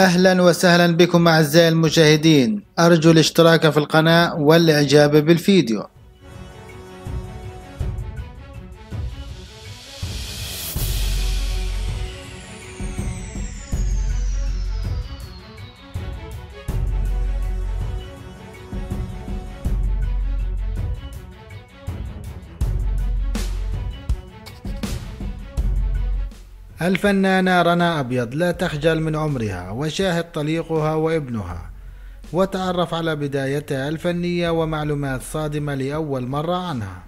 أهلا وسهلا بكم أعزائي المشاهدين. أرجو الاشتراك في القناة والإعجاب بالفيديو. الفنانة رنا أبيض لا تخجل من عمرها وشاهد طليقها وابنها. وتعرف على بدايتها الفنية ومعلومات صادمة لأول مرة عنها.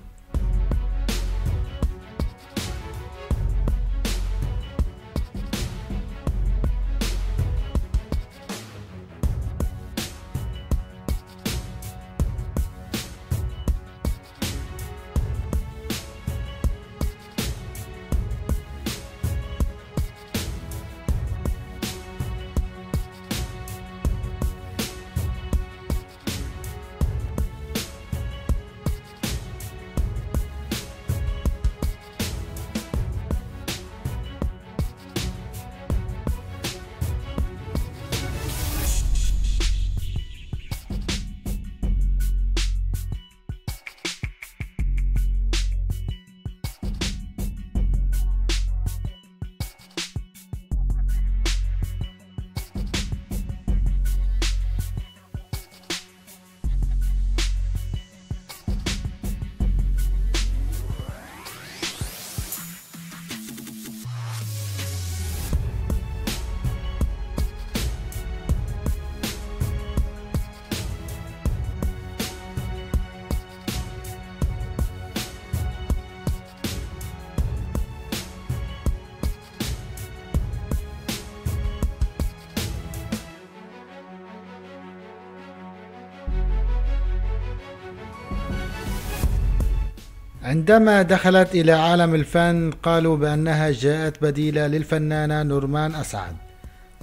عندما دخلت إلى عالم الفن قالوا بأنها جاءت بديلة للفنانة نورمان أسعد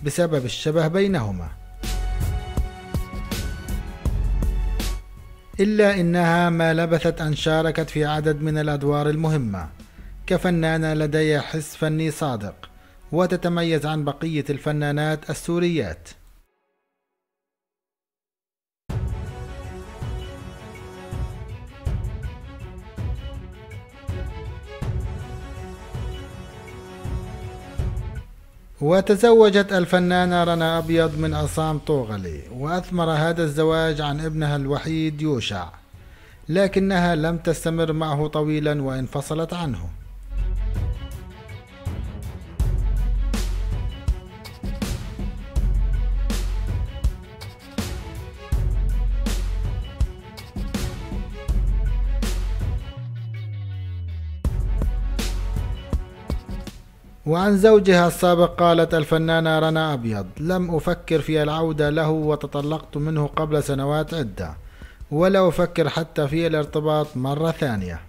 بسبب الشبه بينهما. إلا إنها ما لبثت أن شاركت في عدد من الأدوار المهمة. كفنانة لديها حس فني صادق وتتميز عن بقية الفنانات السوريات. وتزوجت الفنانة رنا أبيض من عصام طوغلي وأثمر هذا الزواج عن ابنها الوحيد يوشع لكنها لم تستمر معه طويلا وانفصلت عنه. وعن زوجها السابق قالت الفنانة رنا أبيض لم أفكر في العودة له وتطلقت منه قبل سنوات عدة ولا أفكر حتى في الارتباط مرة ثانية.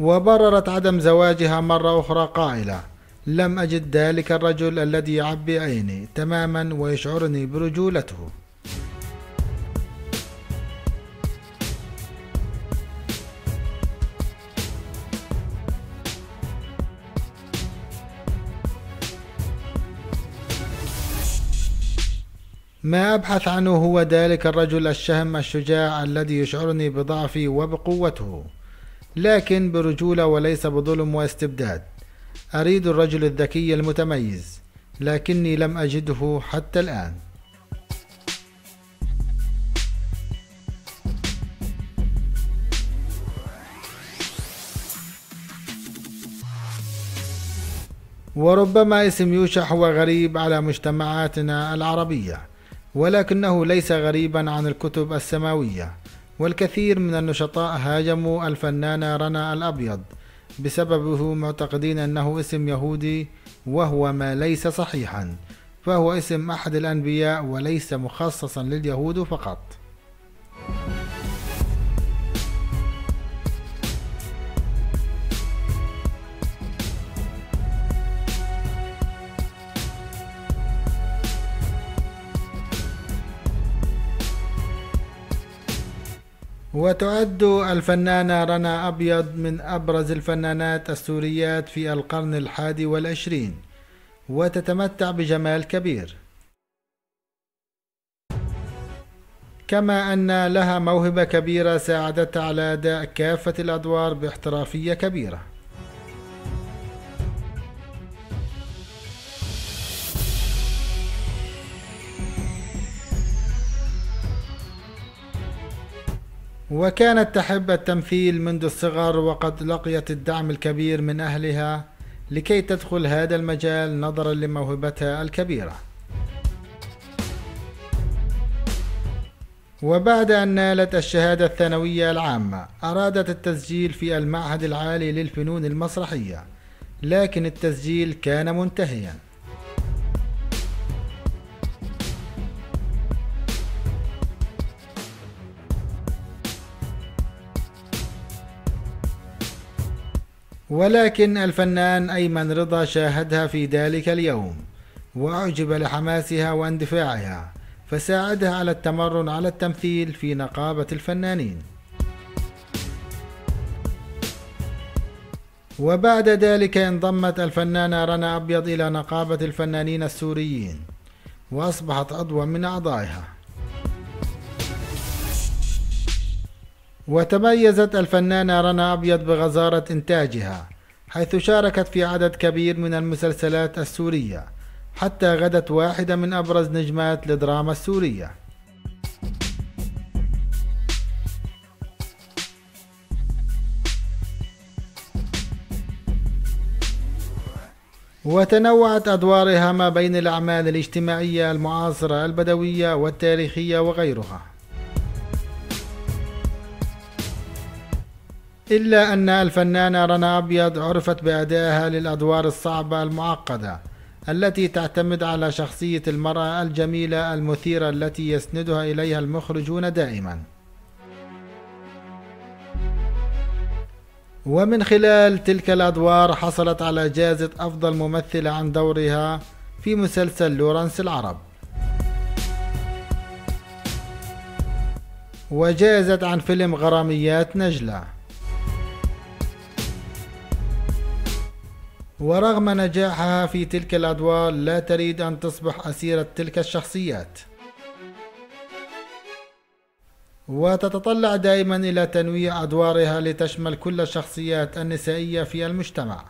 وبررت عدم زواجها مرة أخرى قائلة لم أجد ذلك الرجل الذي يعبي عيني تماما ويشعرني برجولته. ما أبحث عنه هو ذلك الرجل الشهم الشجاع الذي يشعرني بضعفي وبقوته لكن برجولة وليس بظلم واستبداد. أريد الرجل الذكي المتميز لكني لم أجده حتى الآن. وربما اسم يوشع هو غريب على مجتمعاتنا العربية. ولكنه ليس غريبا عن الكتب السماوية. والكثير من النشطاء هاجموا الفنان رنا الأبيض بسببه معتقدين أنه اسم يهودي وهو ما ليس صحيحا فهو اسم أحد الأنبياء وليس مخصصا لليهود فقط. وتعد الفنانة رنا أبيض من أبرز الفنانات السوريات في القرن الحادي والعشرين وتتمتع بجمال كبير. كما أن لها موهبة كبيرة ساعدتها على أداء كافة الأدوار باحترافية كبيرة. وكانت تحب التمثيل منذ الصغر وقد لقيت الدعم الكبير من أهلها لكي تدخل هذا المجال نظرا لموهبتها الكبيرة. وبعد أن نالت الشهادة الثانوية العامة أرادت التسجيل في المعهد العالي للفنون المسرحية لكن التسجيل كان منتهيا. ولكن الفنان أيمن رضا شاهدها في ذلك اليوم وأعجب لحماسها واندفاعها فساعدها على التمرن على التمثيل في نقابة الفنانين. وبعد ذلك انضمت الفنانة رنا أبيض إلى نقابة الفنانين السوريين وأصبحت عضوا من أعضائها. وتميزت الفنانة رنا أبيض بغزارة إنتاجها حيث شاركت في عدد كبير من المسلسلات السورية حتى غدت واحدة من أبرز نجمات الدراما السورية. وتنوعت أدوارها ما بين الأعمال الاجتماعية المعاصرة البدوية والتاريخية وغيرها. إلا أن الفنانة رنا أبيض عرفت بأدائها للأدوار الصعبة المعقدة التي تعتمد على شخصية المرأة الجميلة المثيرة التي يسندها إليها المخرجون دائما. ومن خلال تلك الأدوار حصلت على جائزة أفضل ممثلة عن دورها في مسلسل لورنس العرب. وجائزة عن فيلم غراميات نجلة. ورغم نجاحها في تلك الأدوار لا تريد أن تصبح أسيرة تلك الشخصيات. وتتطلع دائما إلى تنويع أدوارها لتشمل كل الشخصيات النسائية في المجتمع.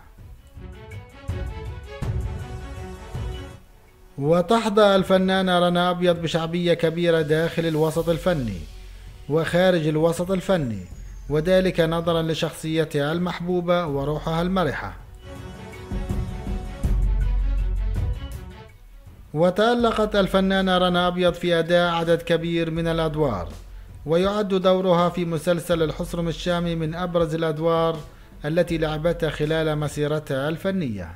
وتحظى الفنانة رنا أبيض بشعبية كبيرة داخل الوسط الفني وخارج الوسط الفني وذلك نظرا لشخصيتها المحبوبة وروحها المرحة. وتألقت الفنانة رنا أبيض في أداء عدد كبير من الأدوار ويعد دورها في مسلسل الحصرم الشامي من أبرز الأدوار التي لعبتها خلال مسيرتها الفنية.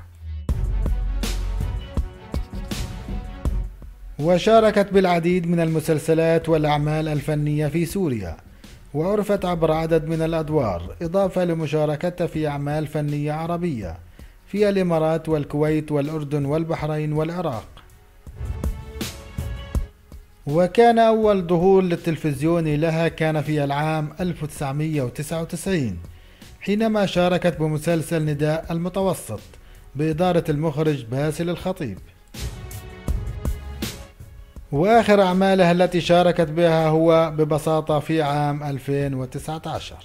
وشاركت بالعديد من المسلسلات والأعمال الفنية في سوريا وعرفت عبر عدد من الأدوار إضافة لمشاركتها في أعمال فنية عربية في الإمارات والكويت والأردن والبحرين والعراق. وكان أول ظهور للتلفزيون لها كان في العام 1999 حينما شاركت بمسلسل نداء المتوسط بإدارة المخرج باسل الخطيب. وآخر أعمالها التي شاركت بها هو ببساطة في عام 2019